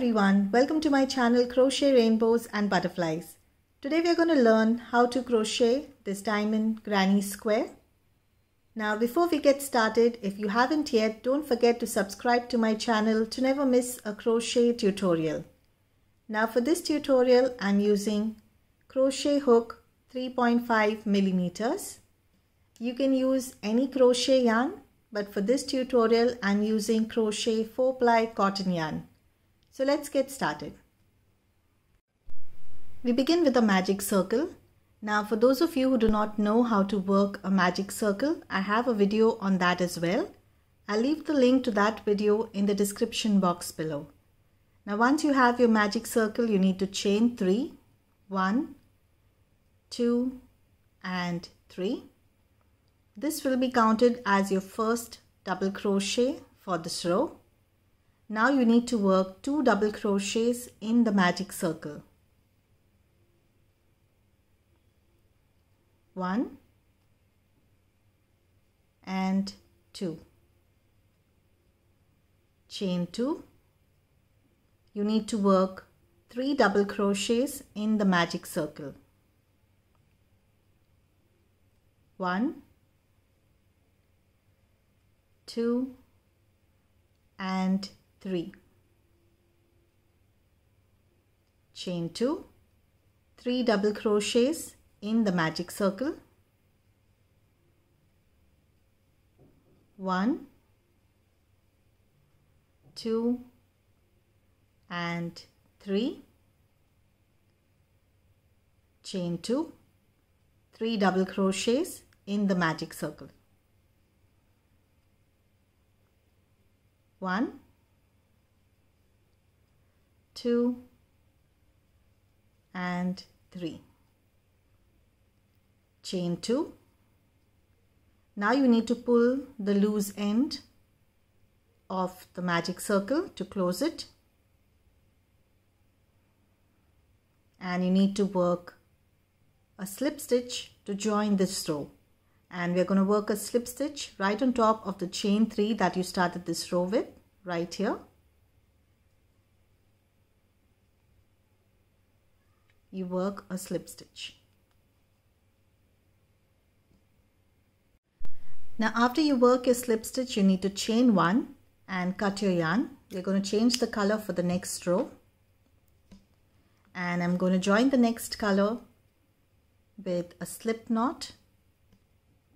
everyone, welcome to my channel Crochet Rainbows and Butterflies. Today we are going to learn how to crochet this diamond granny square. Now before we get started, if you haven't yet, don't forget to subscribe to my channel to never miss a crochet tutorial. Now for this tutorial, I'm using crochet hook 3.5 millimeters. You can use any crochet yarn, but for this tutorial, I'm using crochet 4 ply cotton yarn. So let's get started. We begin with a magic circle. Now for those of you who do not know how to work a magic circle, I have a video on that as well. I'll leave the link to that video in the description box below. Now once you have your magic circle, you need to chain 3, 1, 2 and 3. This will be counted as your first double crochet for this row. Now you need to work two double crochets in the magic circle. One and two. Chain two. You need to work three double crochets in the magic circle. One, two, and 3 chain 2 3 double crochets in the magic circle. 1 2 and 3 chain 2 3 double crochets in the magic circle. 1 2 and 3 chain 2 now you need to pull the loose end of the magic circle to close it. And you need to work a slip stitch to join this row. And we're going to work a slip stitch right on top of the chain 3 that you started this row with right here you work a slip stitch. Now after you work your slip stitch, you need to chain one and cut your yarn. You're going to change the color for the next row. And I'm going to join the next color with a slip knot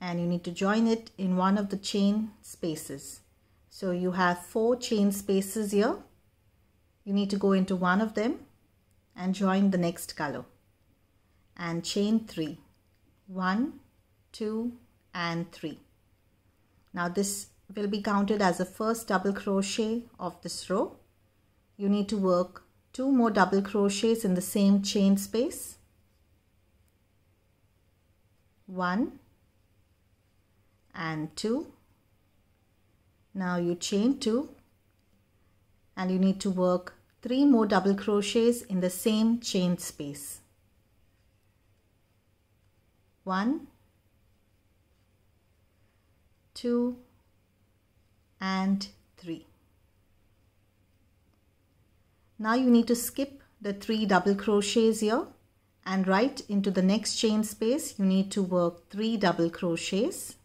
and you need to join it in one of the chain spaces. So you have four chain spaces here. You need to go into one of them and join the next color. And chain 3 1 2 and 3 now this will be counted as the first double crochet of this row. You need to work two more double crochets in the same chain space. One and two. Now you chain two. And you need to work three more double crochets in the same chain space. One, two, and three. Now you need to skip the three double crochets here and right into the next chain space you need to work three double crochets.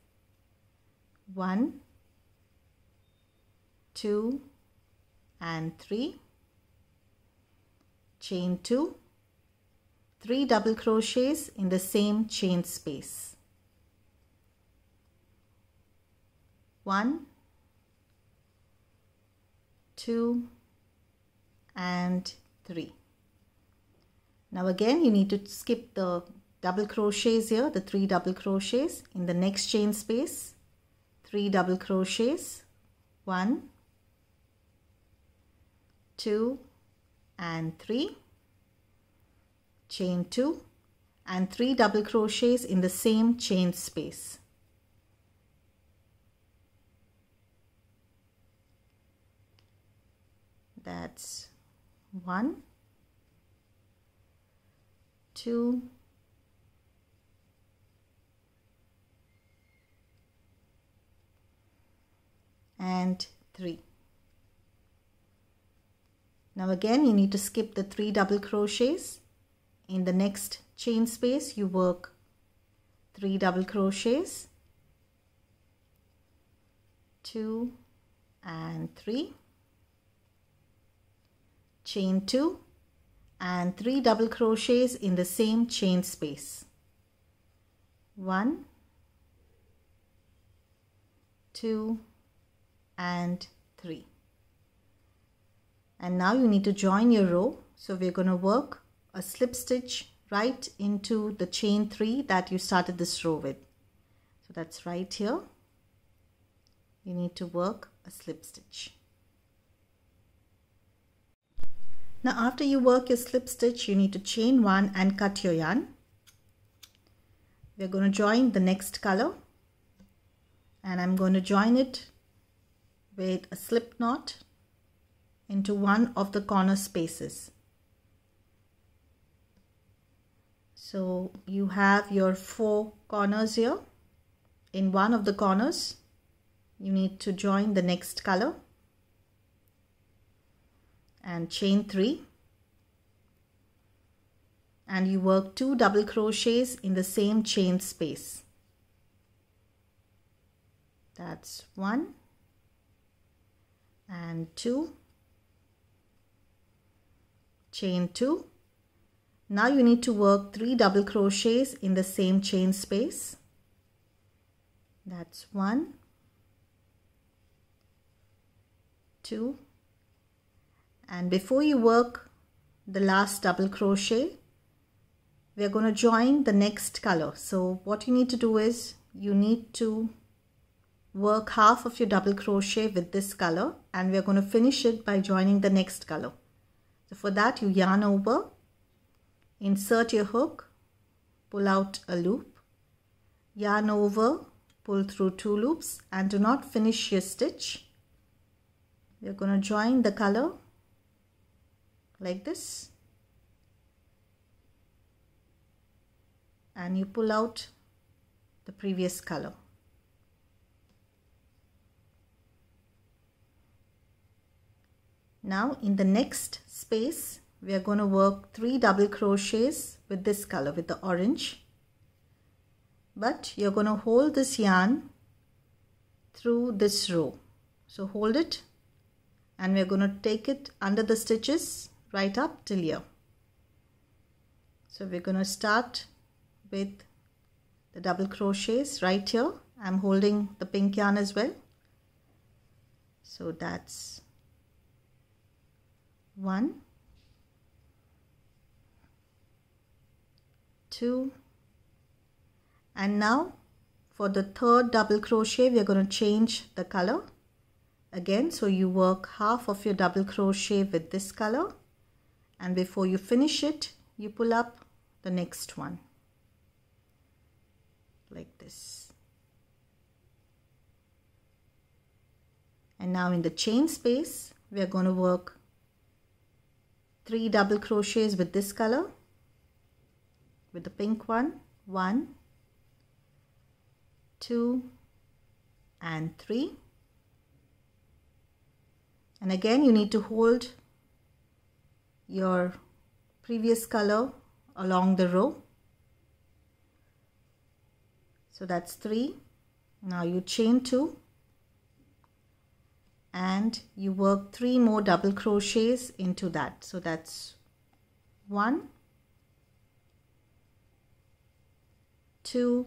One, two, and three chain 2 3 double crochets in the same chain space. 1 2 and 3 now again you need to skip the double crochets here the three double crochets in the next chain space. Three double crochets. One two and 3 chain 2 and 3 double crochets in the same chain space. That's 1 2 and 3 now again you need to skip the three double crochets. In the next chain space you work three double crochets. Two and three. Chain two and three double crochets in the same chain space. One two and three and now you need to join your row. So we're going to work a slip stitch right into the chain 3 that you started this row with. So that's right here. You need to work a slip stitch. Now after you work your slip stitch you need to chain one and cut your yarn. We're going to join the next color. And I'm going to join it with a slip knot into one of the corner spaces. So you have your four corners here. In one of the corners, you need to join the next color and chain three and you work two double crochets in the same chain space. That's one and two chain 2 now you need to work three double crochets in the same chain space. That's one two and before you work the last double crochet we're going to join the next color. So what you need to do is you need to work half of your double crochet with this color and we're going to finish it by joining the next color so for that you yarn over, insert your hook, pull out a loop, yarn over, pull through two loops and do not finish your stitch. You're going to join the color like this and you pull out the previous color. Now in the next space, we are going to work three double crochets with this color, with the orange. But you're going to hold this yarn through this row. So hold it and we're going to take it under the stitches right up till here. So we're going to start with the double crochets right here. I'm holding the pink yarn as well. So that's one. Two. And now for the third double crochet we are going to change the color. Again so you work half of your double crochet with this color. And before you finish it you pull up the next one. Like this. And now in the chain space we are going to work three double crochets with this color. With the pink one one two and three. And again you need to hold your previous color along the row. So that's three. Now you chain two and you work three more double crochets into that. So that's one two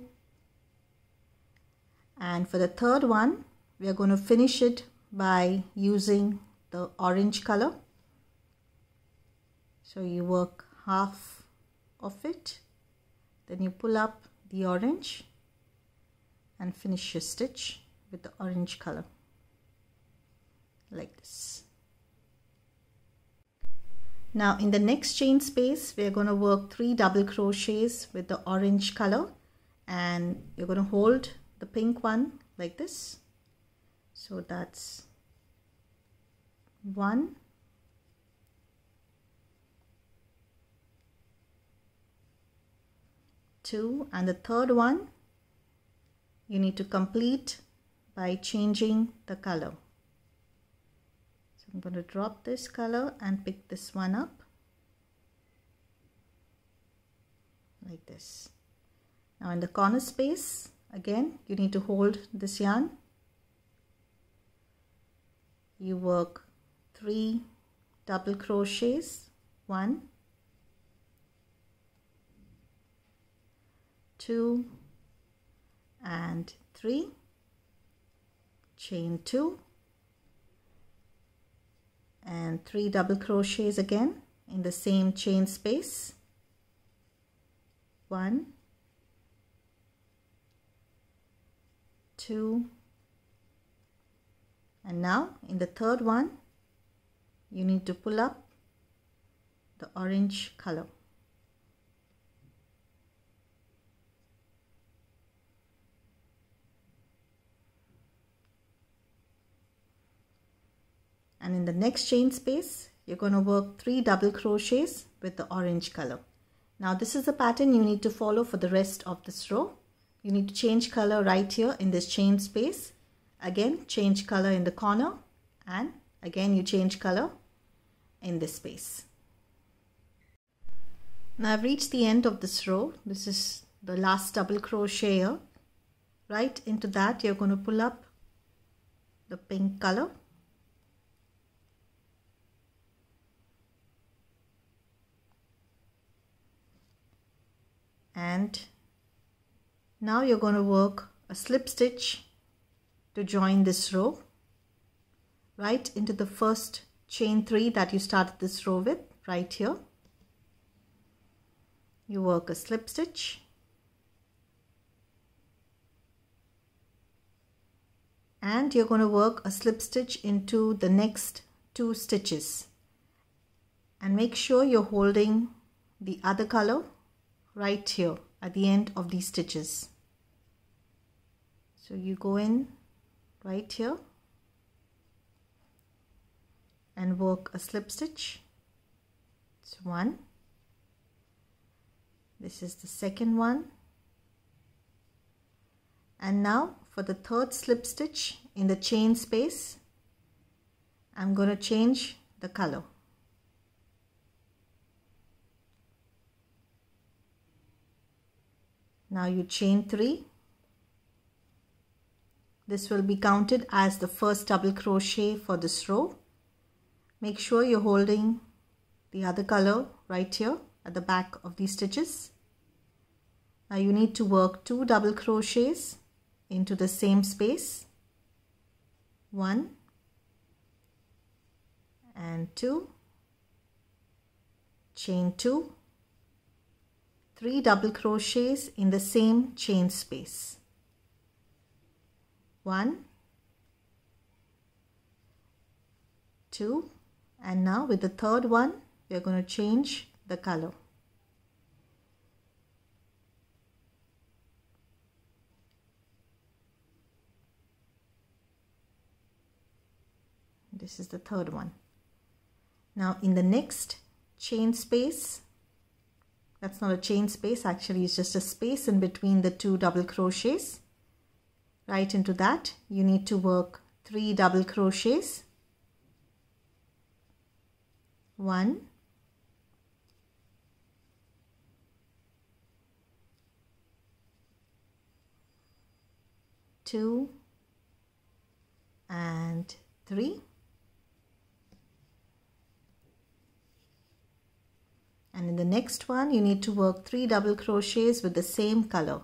and for the third one we are going to finish it by using the orange color. So you work half of it then you pull up the orange and finish your stitch with the orange color like this. Now in the next chain space, we're going to work three double crochets with the orange color and you're going to hold the pink one like this. So that's one, two and the third one you need to complete by changing the color I'm going to drop this color and pick this one up. Like this. Now in the corner space again you need to hold this yarn. You work three double crochets one two and three. Chain two and three double crochets again in the same chain space. One two and now in the third one you need to pull up the orange color and in the next chain space you're going to work three double crochets with the orange color. Now this is the pattern you need to follow for the rest of this row. You need to change color right here in this chain space. Again change color in the corner. And again you change color in this space. Now I've reached the end of this row. This is the last double crochet here. Right into that you're going to pull up the pink color and now you're going to work a slip stitch to join this row right into the first chain 3 that you started this row with right here. You work a slip stitch. And you're going to work a slip stitch into the next two stitches. And make sure you're holding the other color right here at the end of these stitches. So you go in right here and work a slip stitch. It's one. This is the second one. And now for the third slip stitch in the chain space I'm going to change the color now you chain 3 this will be counted as the first double crochet for this row. Make sure you're holding the other color right here at the back of these stitches. Now you need to work two double crochets into the same space. One and two. Chain two three double crochets in the same chain space. One, two, and now with the third one, we are going to change the color. This is the third one. Now in the next chain space, that's not a chain space actually it's just a space in between the two double crochets. Right into that you need to work three double crochets. One. Two. And three and in the next one you need to work three double crochets with the same color.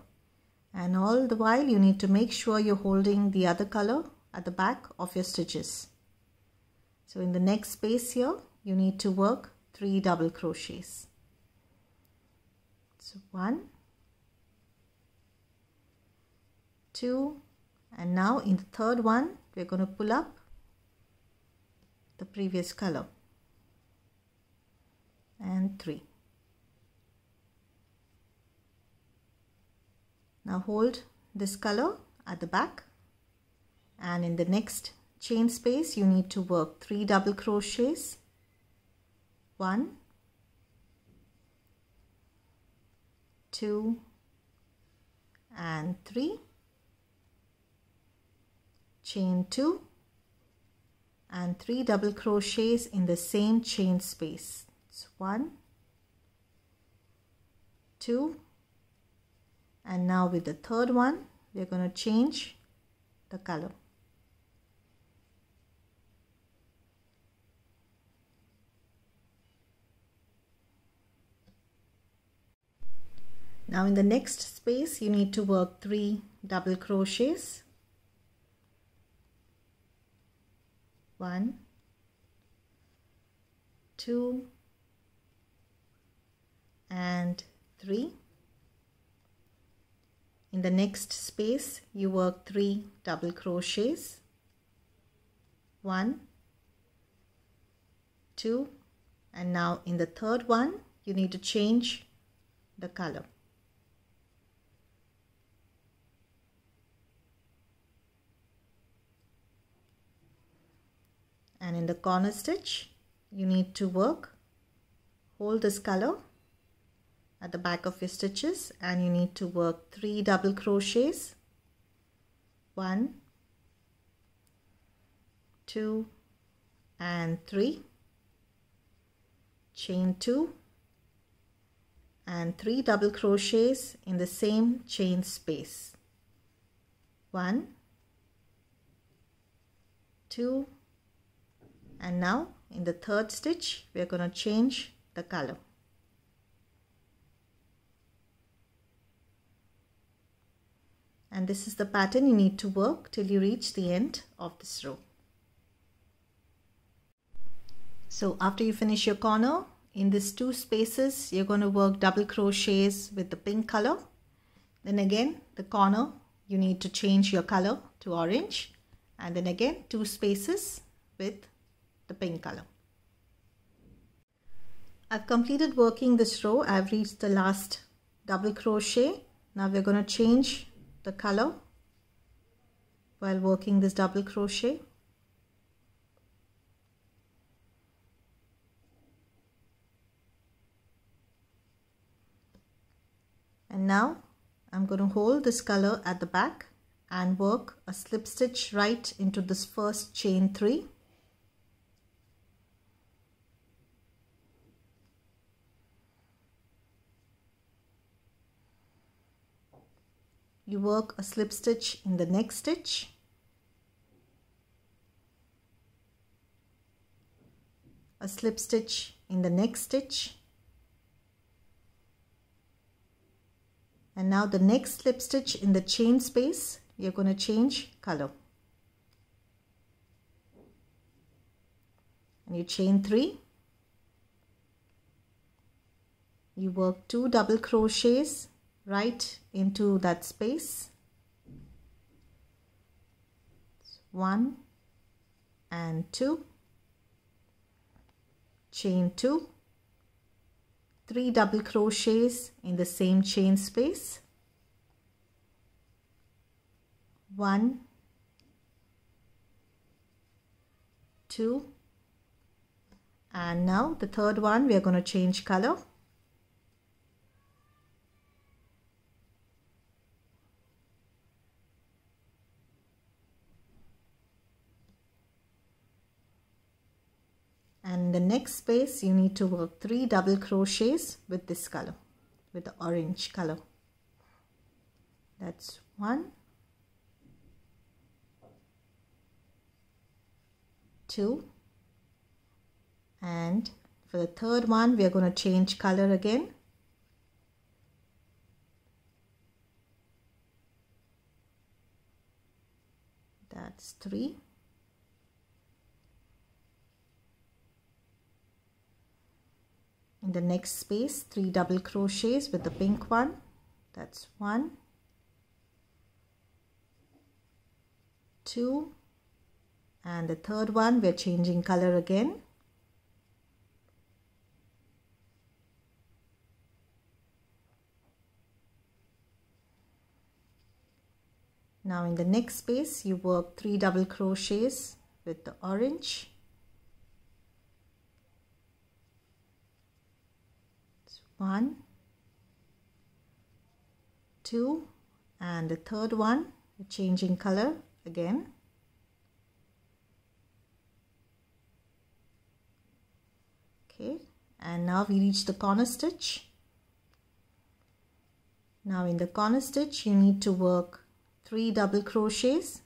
And all the while you need to make sure you're holding the other color at the back of your stitches. So in the next space here you need to work three double crochets. So one two and now in the third one we're going to pull up the previous color and 3. Now hold this color at the back. And in the next chain space you need to work 3 double crochets. 1 2 and 3 chain 2 and 3 double crochets in the same chain space. 1, 2 and now with the third one we're going to change the color. Now in the next space you need to work 3 double crochets. 1 2 and 3 in the next space you work 3 double crochets. 1 2 and now in the third one you need to change the color. And in the corner stitch you need to work hold this color at the back of your stitches and you need to work three double crochets. One two and three. Chain two and three double crochets in the same chain space. One two and now in the third stitch we are going to change the color and this is the pattern you need to work till you reach the end of this row. So after you finish your corner, in these two spaces, you're going to work double crochets with the pink color. Then again, the corner, you need to change your color to orange. And then again, two spaces with the pink color. I've completed working this row. I've reached the last double crochet. Now we're going to change the color while working this double crochet. And now I'm going to hold this color at the back and work a slip stitch right into this first chain 3 you work a slip stitch in the next stitch. A slip stitch in the next stitch. And now the next slip stitch in the chain space you're going to change color. And you chain 3 you work two double crochets right into that space. One and two. Chain two. Three double crochets in the same chain space. One. Two. And now the third one we are going to change color and the next space you need to work three double crochets with this color with the orange color. That's one two and for the third one we are going to change color again. That's three in the next space three double crochets with the pink one. That's one. Two. And the third one we're changing color again. Now in the next space you work three double crochets with the orange one. Two. And the third one changing color again. Okay. And now we reach the corner stitch. Now in the corner stitch you need to work three double crochets.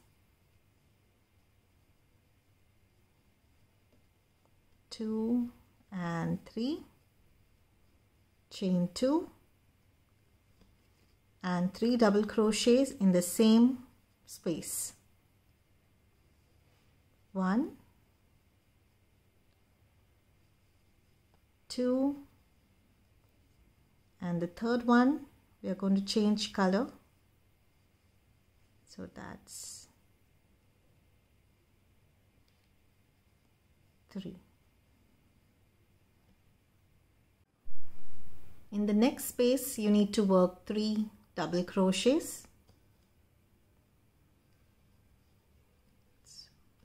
Two and three chain two and three double crochets in the same space. One two and the third one we are going to change color. So that's three in the next space you need to work three double crochets.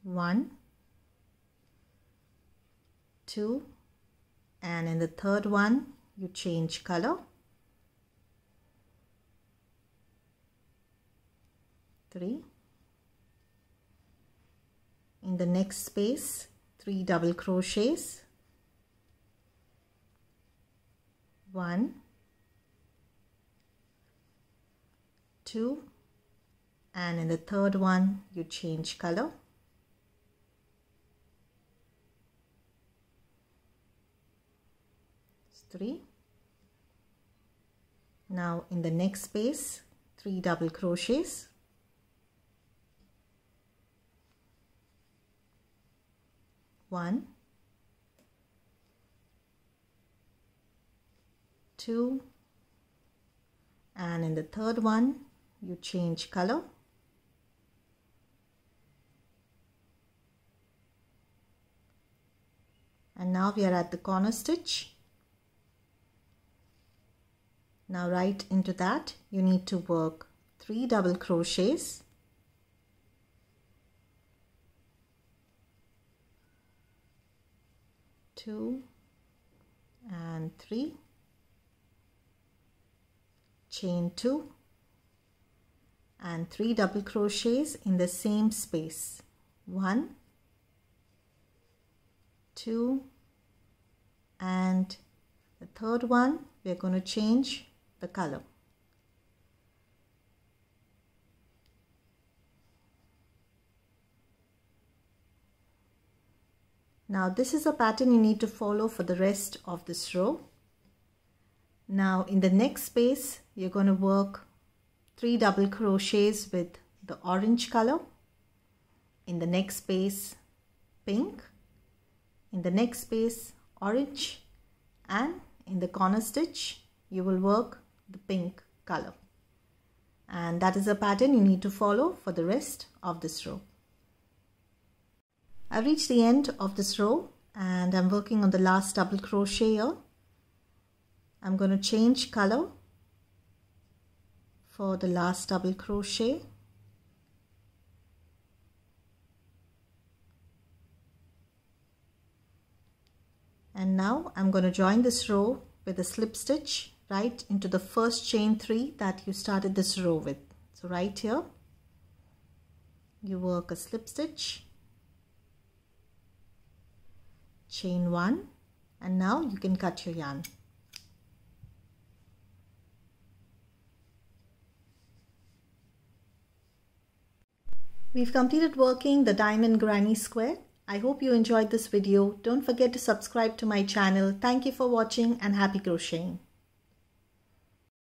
One two and in the third one you change color. Three. In the next space three double crochets one. Two. And in the third one you change color. Three. Now in the next space three double crochets. One two. And in the third one you change color. And now we are at the corner stitch. Now right into that you need to work three double crochets. Two and three chain two and three double crochets in the same space one two and the third one we're going to change the color. Now this is a pattern you need to follow for the rest of this row. Now in the next space you're going to work three double crochets with the orange color. In the next space pink. In the next space orange and in the corner stitch you will work the pink color and that is a pattern you need to follow for the rest of this row. I've reached the end of this row and I'm working on the last double crochet here. I'm going to change color for the last double crochet. And now I'm going to join this row with a slip stitch right into the first chain three that you started this row with. So right here, you work a slip stitch, chain one, and now you can cut your yarn. We've completed working the diamond granny square. I hope you enjoyed this video. Don't forget to subscribe to my channel. Thank you for watching and happy crocheting.